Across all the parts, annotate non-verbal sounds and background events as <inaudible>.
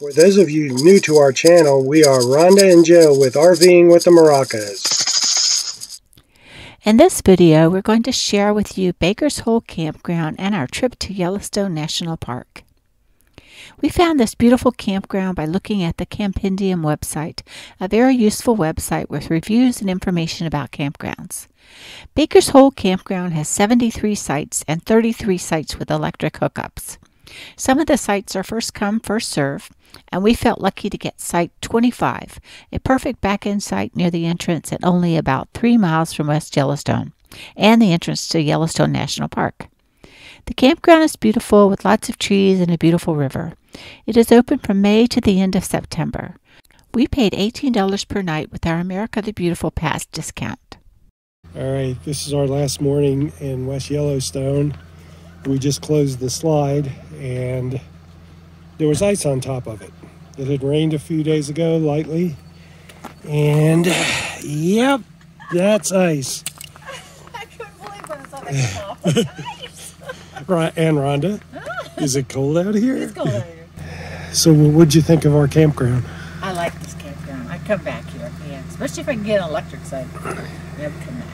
For those of you new to our channel, we are Rhonda and Joe with RVing with the Moracas. In this video, we're going to share with you Baker's Hole Campground and our trip to Yellowstone National Park. We found this beautiful campground by looking at the Campendium website, a very useful website with reviews and information about campgrounds. Baker's Hole Campground has 73 sites and 33 sites with electric hookups. Some of the sites are first come, first serve, and we felt lucky to get Site 25, a perfect back end site near the entrance and only about three miles from West Yellowstone and the entrance to Yellowstone National Park. The campground is beautiful with lots of trees and a beautiful river. It is open from May to the end of September. We paid $18 per night with our America the Beautiful Pass discount. All right, this is our last morning in West Yellowstone. We just closed the slide and there was ice on top of it. It had rained a few days ago lightly. And yep, that's ice. <laughs> I couldn't believe when I saw that Right, and Rhonda, <laughs> is it cold out here? It's cold out here. <laughs> So, what'd you think of our campground? I like this campground. I'd come back here, yeah. Especially if I can get an electric side. Yeah, come back.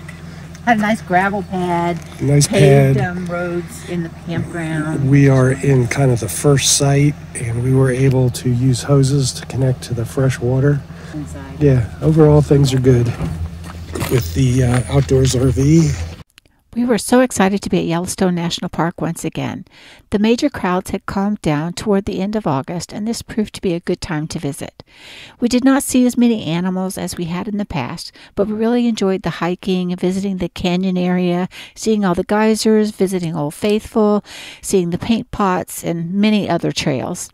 Had a nice gravel pad, Nice paved pad. um, roads in the campground. We are in kind of the first site, and we were able to use hoses to connect to the fresh water. Inside. Yeah, overall things are good with the uh, outdoors RV. We were so excited to be at Yellowstone National Park once again. The major crowds had calmed down toward the end of August, and this proved to be a good time to visit. We did not see as many animals as we had in the past, but we really enjoyed the hiking, and visiting the canyon area, seeing all the geysers, visiting Old Faithful, seeing the paint pots, and many other trails.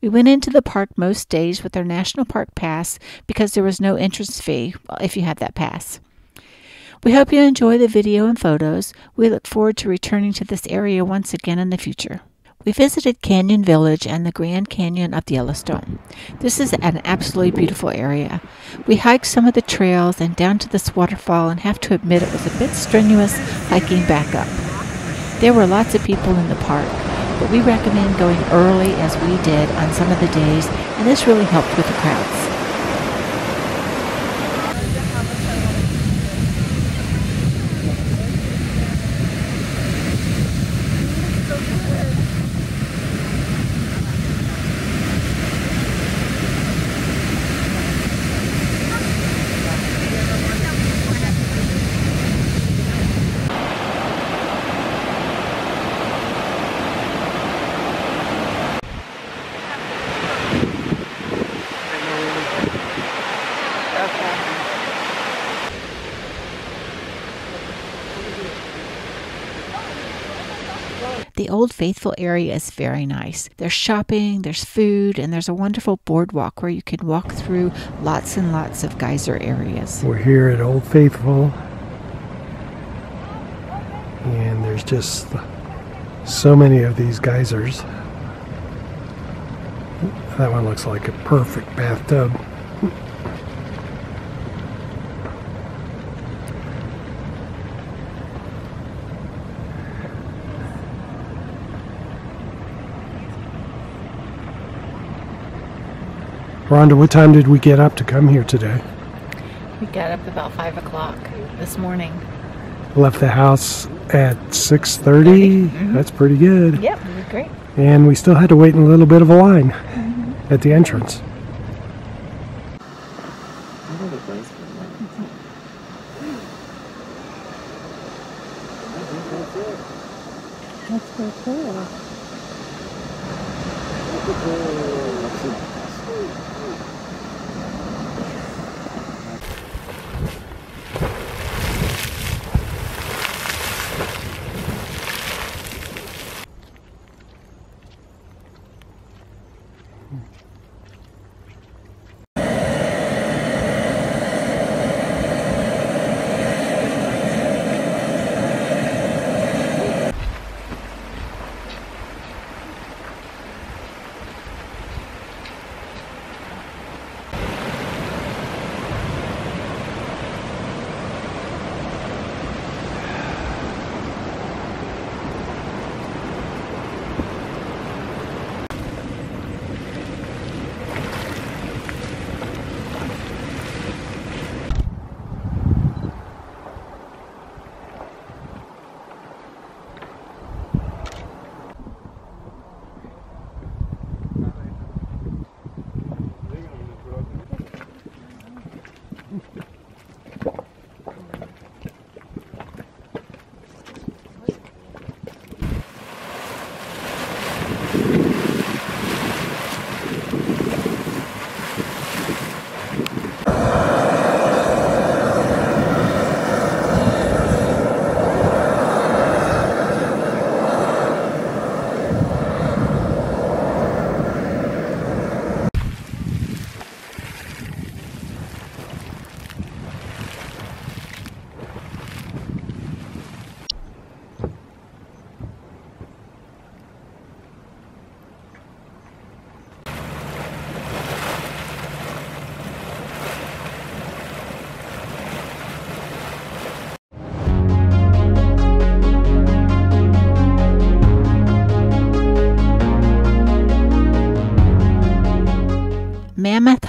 We went into the park most days with our National Park Pass because there was no entrance fee if you had that pass. We hope you enjoy the video and photos. We look forward to returning to this area once again in the future. We visited Canyon Village and the Grand Canyon of the Yellowstone. This is an absolutely beautiful area. We hiked some of the trails and down to this waterfall and have to admit it was a bit strenuous hiking back up. There were lots of people in the park, but we recommend going early as we did on some of the days, and this really helped with the crowds. The Old Faithful area is very nice. There's shopping, there's food, and there's a wonderful boardwalk where you can walk through lots and lots of geyser areas. We're here at Old Faithful, and there's just so many of these geysers. That one looks like a perfect bathtub. Rhonda, what time did we get up to come here today? We got up about 5 o'clock this morning. Left the house at 6:30. Mm-hmm. That's pretty good. Yep, it was great. And we still had to wait in a little bit of a line mm-hmm. at the entrance. That's so cool.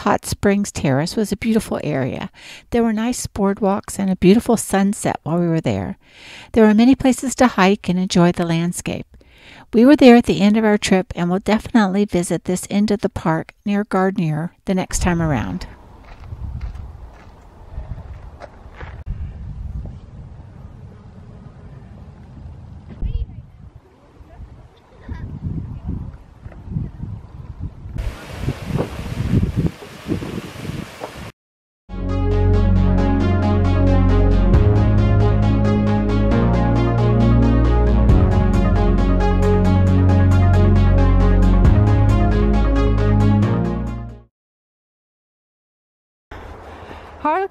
Hot Springs Terrace was a beautiful area. There were nice boardwalks and a beautiful sunset while we were there. There were many places to hike and enjoy the landscape. We were there at the end of our trip and will definitely visit this end of the park near Gardiner the next time around.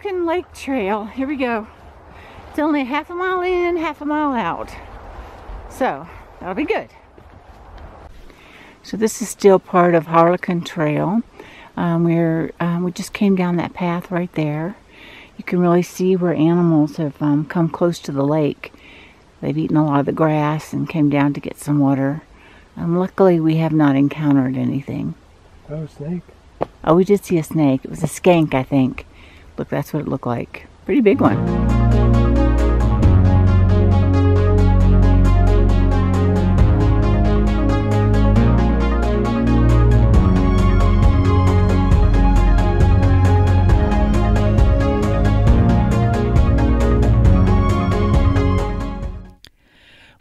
Lake Trail. Here we go. It's only half a mile in, half a mile out. So, that'll be good. So this is still part of Harlequin Trail. Um, we're, um, we just came down that path right there. You can really see where animals have um, come close to the lake. They've eaten a lot of the grass and came down to get some water. Um, luckily, we have not encountered anything. Oh, snake. Oh, we did see a snake. It was a skink, I think. Look, that's what it looked like. Pretty big one.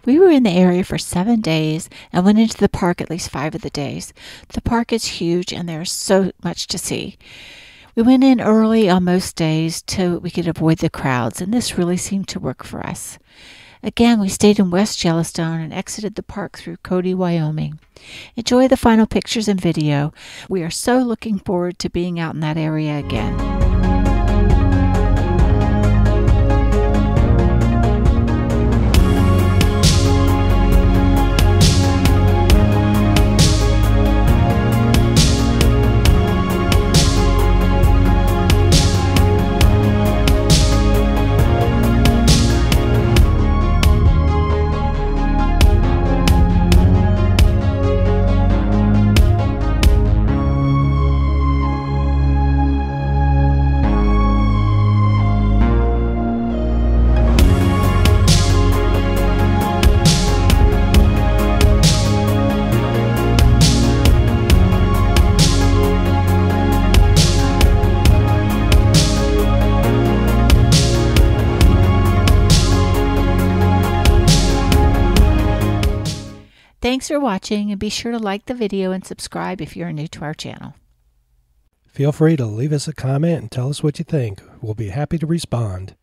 We were in the area for seven days and went into the park at least five of the days. The park is huge and there's so much to see. We went in early on most days so we could avoid the crowds, and this really seemed to work for us. Again, we stayed in West Yellowstone and exited the park through Cody, Wyoming. Enjoy the final pictures and video. We are so looking forward to being out in that area again. Thanks for watching and be sure to like the video and subscribe if you're new to our channel. Feel free to leave us a comment and tell us what you think. We'll be happy to respond.